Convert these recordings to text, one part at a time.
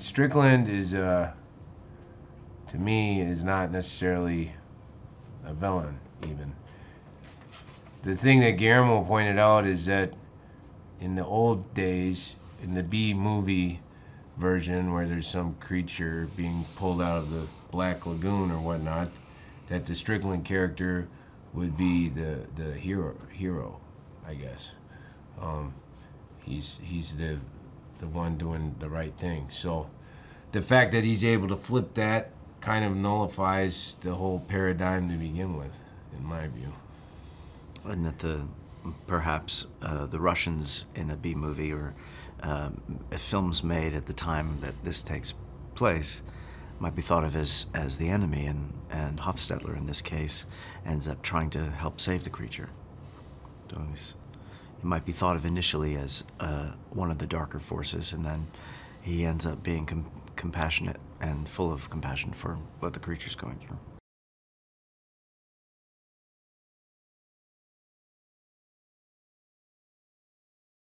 Strickland is, uh, to me, is not necessarily a villain, even. The thing that Guillermo pointed out is that in the old days, in the B movie version, where there's some creature being pulled out of the Black Lagoon or whatnot, that the Strickland character would be the, the hero, hero, I guess. Um, he's he's the the one doing the right thing. So the fact that he's able to flip that kind of nullifies the whole paradigm to begin with, in my view. And that the perhaps uh, the Russians in a B movie or um, films made at the time that this takes place might be thought of as, as the enemy, and, and Hoffstetler in this case ends up trying to help save the creature. So he's, he might be thought of initially as uh, one of the darker forces, and then he ends up being com compassionate and full of compassion for what the creature's going through.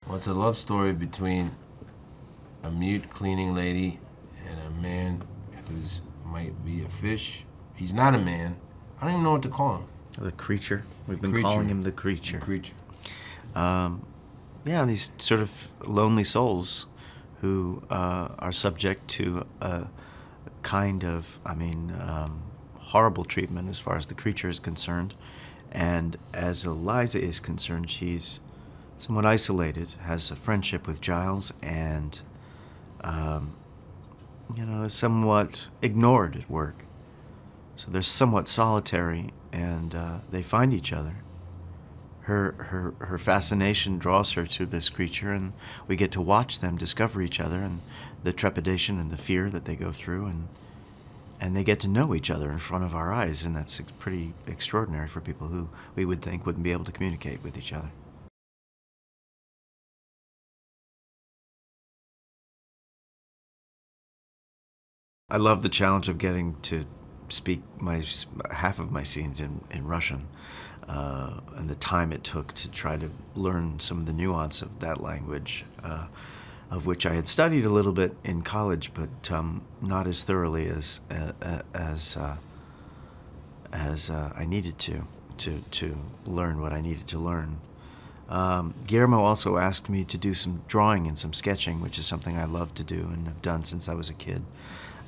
Well, it's a love story between a mute cleaning lady and a man who's might be a fish. He's not a man. I don't even know what to call him. The creature. We've been creature. calling him the creature. The creature. Um, yeah, these sort of lonely souls who uh, are subject to a kind of, I mean, um, horrible treatment as far as the creature is concerned. And as Elisa is concerned, she's somewhat isolated, has a friendship with Giles, and, um, you know, is somewhat ignored at work. So they're somewhat solitary, and uh, they find each other her, her, her fascination draws her to this creature, and we get to watch them discover each other and the trepidation and the fear that they go through, and, and they get to know each other in front of our eyes, and that's pretty extraordinary for people who we would think wouldn't be able to communicate with each other. I love the challenge of getting to speak my half of my scenes in, in Russian uh, and the time it took to try to learn some of the nuance of that language, uh, of which I had studied a little bit in college, but um, not as thoroughly as uh, as uh, as uh, I needed to to to learn what I needed to learn. Um, Guillermo also asked me to do some drawing and some sketching, which is something I love to do and have done since I was a kid,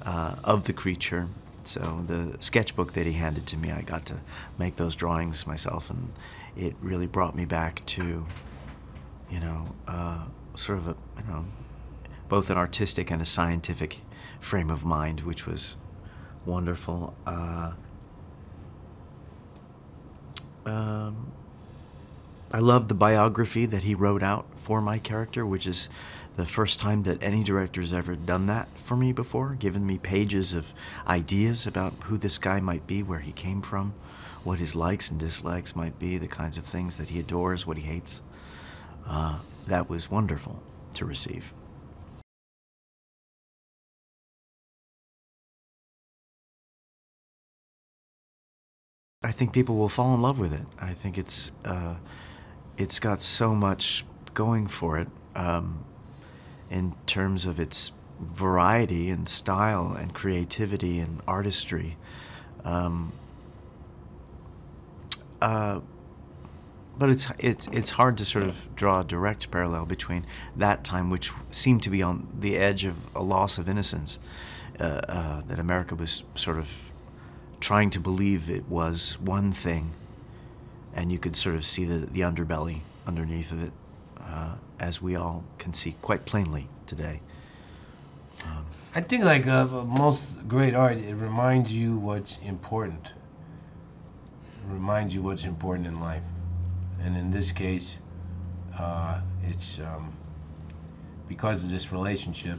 uh, of the creature so the sketchbook that he handed to me, I got to make those drawings myself, and it really brought me back to, you know, uh, sort of a, you know, both an artistic and a scientific frame of mind, which was wonderful. Uh, um, I loved the biography that he wrote out for my character, which is the first time that any director's ever done that for me before, given me pages of ideas about who this guy might be, where he came from, what his likes and dislikes might be, the kinds of things that he adores, what he hates. Uh, that was wonderful to receive. I think people will fall in love with it. I think it's uh, it's got so much going for it. Um, in terms of its variety and style and creativity and artistry. Um, uh, but it's it's it's hard to sort of draw a direct parallel between that time, which seemed to be on the edge of a loss of innocence, uh, uh, that America was sort of trying to believe it was one thing, and you could sort of see the the underbelly underneath of it, uh, as we all can see quite plainly today. Um, I think like uh, most great art, it reminds you what's important. It reminds you what's important in life. And in this case, uh, it's um, because of this relationship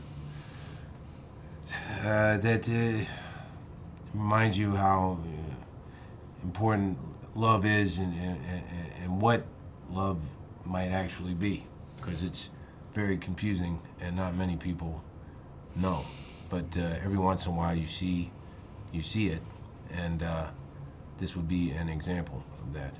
uh, that uh, reminds you how important love is and, and, and what love might actually be because it's very confusing and not many people know. But uh, every once in a while you see, you see it, and uh, this would be an example of that.